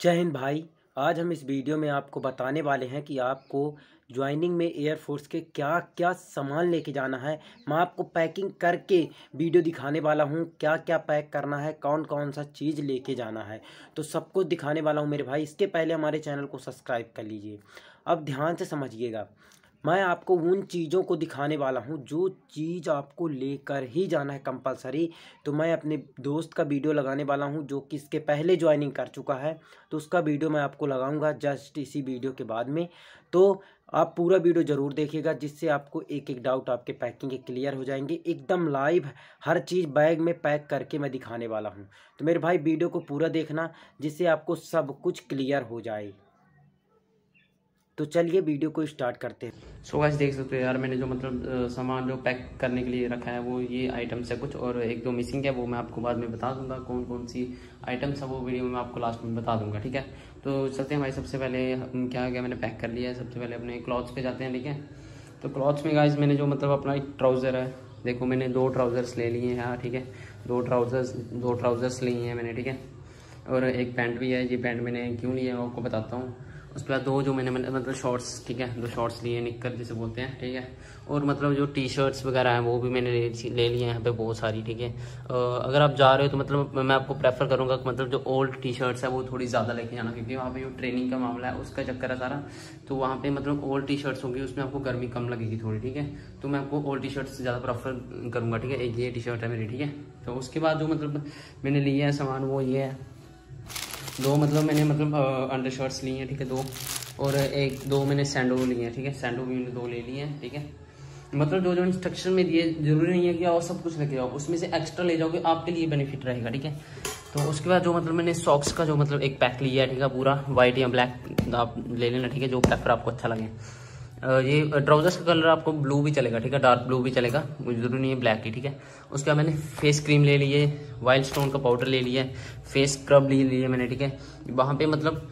जय हिंद भाई। आज हम इस वीडियो में आपको बताने वाले हैं कि आपको ज्वाइनिंग में एयरफोर्स के क्या क्या सामान लेके जाना है। मैं आपको पैकिंग करके वीडियो दिखाने वाला हूँ क्या क्या पैक करना है कौन कौन सा चीज़ लेके जाना है। तो सब कुछ दिखाने वाला हूँ मेरे भाई। इसके पहले हमारे चैनल को सब्सक्राइब कर लीजिए। अब ध्यान से समझिएगा। मैं आपको उन चीज़ों को दिखाने वाला हूँ, जो चीज़ आपको लेकर ही जाना है कंपलसरी तो मैं अपने दोस्त का वीडियो लगाने वाला हूँ, जो कि इसके पहले ज्वाइनिंग कर चुका है। तो उसका वीडियो मैं आपको लगाऊँगा जस्ट इसी वीडियो के बाद में। तो आप पूरा वीडियो ज़रूर देखिएगा, जिससे आपको एक एक डाउट आपके पैकिंग के क्लियर हो जाएँगे। एकदम लाइव हर चीज़ बैग में पैक करके मैं दिखाने वाला हूँ। तो मेरे भाई, वीडियो को पूरा देखना, जिससे आपको सब कुछ क्लियर हो जाए। तो चलिए वीडियो को स्टार्ट करते हैं। सो so देख सकते हो यार, मैंने जो मतलब सामान जो पैक करने के लिए रखा है, वो ये आइटम्स है कुछ, और एक दो मिसिंग है, वो मैं आपको बाद में बता दूँगा कौन कौन सी आइटम्स है, वो वीडियो में आपको लास्ट में बता दूँगा, ठीक है? तो चलते हैं भाई, सबसे पहले क्या गया मैंने पैक कर लिया है, सबसे पहले अपने क्लॉथ्स पे जाते हैं, ठीक है? तो क्लॉथ्स में गाइज़ मैंने जो मतलब अपना एक ट्राउज़र है, देखो मैंने दो ट्राउज़र्स ले लिए हैं ठीक है? दो ट्राउज़र्स दो ट्राउज़र्स लिए हैं मैंने, ठीक है? और एक पैंट भी है, ये पैंट मैंने क्यों लिया है आपको बताता हूँ। उसके बाद दो जो मैंने मतलब शॉर्ट्स ठीक है? दो शॉर्ट्स लिए निक्कर जिसे बोलते हैं ठीक है? और मतलब जो टी शर्ट्स वगैरह हैं वो भी मैंने ले, ले लिए हैं यहाँ पे बहुत सारी ठीक है? अगर आप जा रहे हो तो मतलब मैं आपको प्रेफर करूँगा कि मतलब जो ओल्ड टी शर्ट्स है वो थोड़ी ज़्यादा लेके जाना क्योंकि वहाँ पे जो ट्रेनिंग का मामला है उसका चक्कर है सारा। तो वहाँ पे मतलब ओल्ड टी शर्ट्स होंगी उसमें आपको गर्मी कम लगेगी थोड़ी ठीक है? तो मैं आपको ओल्ड टी शर्ट्स ज़्यादा प्रेफर करूँगा ठीक है? ये टी शर्ट है मेरी ठीक है? तो उसके बाद जो मतलब मैंने लिया है सामान वो ये है। दो मतलब मैंने मतलब अंडर शर्ट्स ली हैं, ठीक है, दो। और एक, दो मैंने सैंडो लिए हैं, ठीक है। सैंडो भी मैंने दो ले लिए हैं, ठीक है। मतलब जो जो इंस्ट्रक्शन में दिए, ज़रूरी नहीं है कि आप सब कुछ लेके जाओ उसमें से एक्स्ट्रा ले जाओगे, आपके लिए बेनिफिट रहेगा, ठीक है। तो उसके बाद जो मतलब मैंने सॉक्स का जो मतलब एक पैक लिया है, ठीक है, पूरा। वाइट या ब्लैक आप ले लेना, ठीक है, जो पैक आपको अच्छा लगे। ये ट्राउजर्स का कलर आपको ब्लू भी चलेगा, ठीक है? डार्क ब्लू भी चलेगा, मुझे ज़रूरी नहीं है ब्लैक ही, ठीक है? उसके बाद मैंने फेस क्रीम ले ली है वाइल्ड स्टोन का पाउडर ले लिया है फेस स्क्रब ले लिया मैंने, ठीक है? वहाँ पे मतलब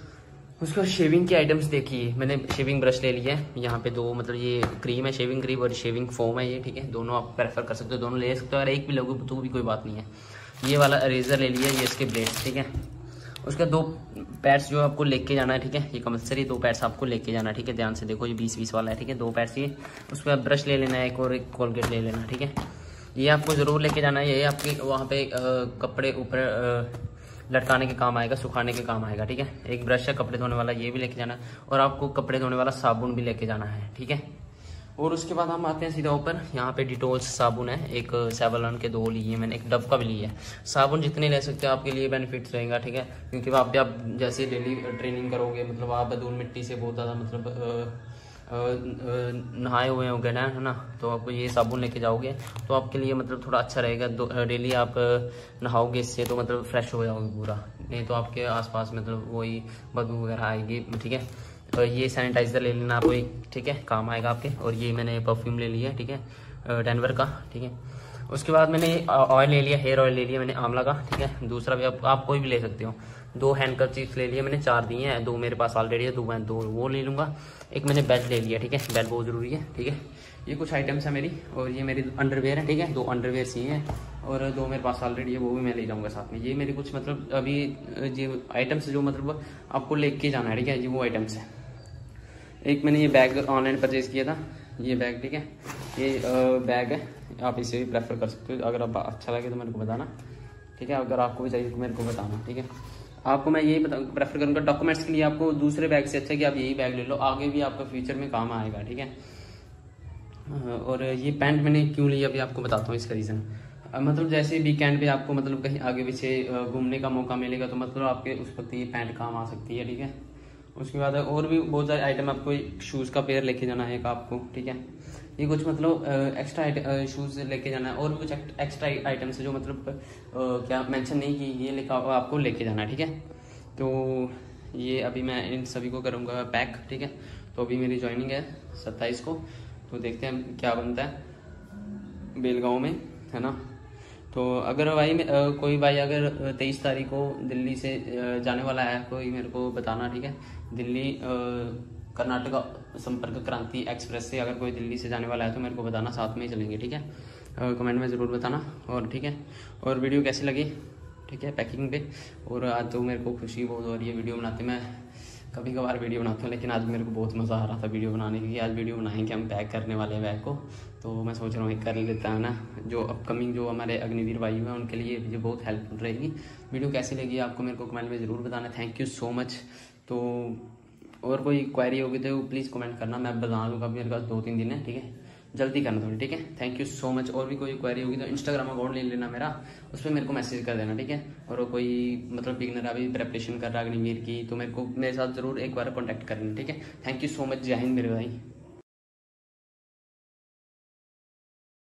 उसके बाद शेविंग की आइटम्स देखिए मैंने शेविंग ब्रश ले लिया है, यहाँ पे दो मतलब ये क्रीम है शेविंग क्रीम और शेविंग फोम है ये, ठीक है? दोनों आप प्रेफर कर सकते हो, दोनों ले सकते हो अगर एक भी लोगों तो भी कोई बात नहीं है। ये वाला अरेजर ले लिया, ये इसके ब्लेड्स ठीक है? उसके दो पैड्स जो आपको लेके जाना है, ठीक है? ये कंपलसरी दो पैड्स आपको लेके जाना है, ठीक है? ध्यान से देखो, ये बीस बीस वाला है, ठीक है? दो पैड्स ये। उसके बाद ब्रश ले लेना है, एक और एक कोलगेट ले लेना, ठीक है? ये आपको ज़रूर लेके जाना है। ये आपके वहाँ पे कपड़े ऊपर लटकाने के काम आएगा, सुखाने के काम आएगा, ठीक है? एक ब्रश है, कपड़े धोने वाला, ये भी लेके जाना है। और आपको कपड़े धोने वाला साबुन भी लेके जाना है, ठीक है? और उसके बाद हम आते हैं सीधा ऊपर। यहाँ पे डिटोल्स साबुन है, एक सेवलन के दो लिए मैंने, एक डब का भी लिया है। साबुन जितने ले सकते हो आपके लिए बेनिफिट्स रहेगा, ठीक है? क्योंकि आप भी आप जैसे डेली ट्रेनिंग करोगे मतलब आप बदूल मिट्टी से बहुत ज़्यादा मतलब नहाए हुए होंगे ना, है ना? तो आपको ये साबुन लेके जाओगे तो आपके लिए मतलब थोड़ा अच्छा रहेगा। डेली आप नहाओगे इससे तो मतलब फ्रेश हो जाओगे पूरा। नहीं तो आपके आसपास मतलब वही बदबू वगैरह आएगी, ठीक है? तो ये सैनिटाइज़र ले लेना आपको एक ठीक है काम आएगा आपके। और ये मैंने परफ्यूम ले लिया ठीक है डेनवर का ठीक है। उसके बाद मैंने ऑयल ले लिया हेयर ऑयल ले लिया मैंने आंवला का ठीक है। दूसरा भी आप, आप कोई भी ले सकते हो। दो हैंड चीज़ ले लिया मैंने चार दिए हैं दो मेरे पास ऑलरेडी है दो मैं दो वो ले लूँगा। एक मैंने बेड ले लिया ठीक है बेड बहुत ज़रूरी है ठीक है। ये कुछ आइटम्स है मेरी और ये मेरी अंडरवेयर है ठीक है दो अंडरवेयर सी हैं और दो मेरे पास ऑलरेडी है वो भी मैं ले जाऊँगा साथ में। ये मेरी कुछ मतलब अभी ये आइटम्स जो मतलब आपको लेके जाना है ठीक है ये वो आइटम्स है। एक मैंने ये बैग ऑनलाइन परचेज़ किया था, ये बैग, ठीक है? ये बैग है, आप इसे भी प्रेफर कर सकते हो, अगर आप अच्छा लगे तो मेरे को बताना, ठीक है? अगर आपको भी चाहिए तो मेरे को बताना, ठीक है? आपको मैं यही प्रेफर करूँगा डॉक्यूमेंट्स के लिए आपको दूसरे बैग से अच्छा है कि आप यही बैग ले लो, आगे भी आपका फ्यूचर में काम आएगा, ठीक है? और ये पैंट मैंने क्यों लिया अभी आपको बताता हूँ इसका रीज़न। मतलब जैसे वीकेंड पे आपको मतलब कहीं आगे पीछे घूमने का मौका मिलेगा तो मतलब आपके उस वक्त ये पैंट काम आ सकती है, ठीक है? उसके बाद और भी बहुत सारे आइटम आपको शूज़ का पेयर लेके जाना है एक आपको ठीक है? ये कुछ मतलब एक्स्ट्रा शूज़ लेके जाना है और भी कुछ एक्स्ट्रा आइटम्स जो मतलब आ, क्या मेंशन नहीं की ये लेकर आपको लेके जाना है ठीक है? तो ये अभी मैं इन सभी को करूँगा पैक ठीक है? तो अभी मेरी ज्वाइनिंग है सत्ताईस को तो देखते हैं क्या बनता है। बेलगांव में है ना? तो अगर भाई कोई भाई अगर तेईस तारीख को दिल्ली से जाने वाला है, कोई मेरे को बताना, ठीक है? दिल्ली कर्नाटका संपर्क क्रांति एक्सप्रेस से अगर कोई दिल्ली से जाने वाला है तो मेरे को बताना, साथ में ही चलेंगे, ठीक है? कमेंट में ज़रूर बताना, और ठीक है? और वीडियो कैसी लगी? ठीक है, पैकिंग पे। और आज तो मेरे को खुशी बहुत हो रही है, वीडियो बनाते मैं। कभी कभार वीडियो बनाते हैं, लेकिन आज मेरे को बहुत मज़ा आ रहा था वीडियो बनाने की। आज वीडियो बनाएँगे हम पैक करने वाले हैं बैग को। तो मैं सोच रहा हूँ एक कर लेता है ना, जो अपकमिंग जो हमारे अग्निवीर भाई हैं, उनके लिए मुझे बहुत हेल्पफुल रहेगी। वीडियो कैसी लगी आपको मेरे को कमेंट में ज़रूर बताना। थैंक यू सो मच तो और कोई क्वायरी होगी तो प्लीज़ कमेंट करना। मैं बता दूँगा, मेरे पास दो तीन दिन है, ठीक है? जल्दी करना थोड़ी, ठीक है? थैंक यू सो मच और भी कोई क्वेरी होगी तो इंस्टाग्राम अकाउंट ले लेना मेरा। उस पर मेरे को मैसेज कर देना, ठीक है? और कोई मतलब बिगनर अभी प्रेपरेशन कर रहा है अग्निवीर की तो मेरे को, मेरे साथ ज़रूर एक बार कॉन्टैक्ट कर लेना ठीक है? थैंक यू सो मच जय हिंद मेरे भाई।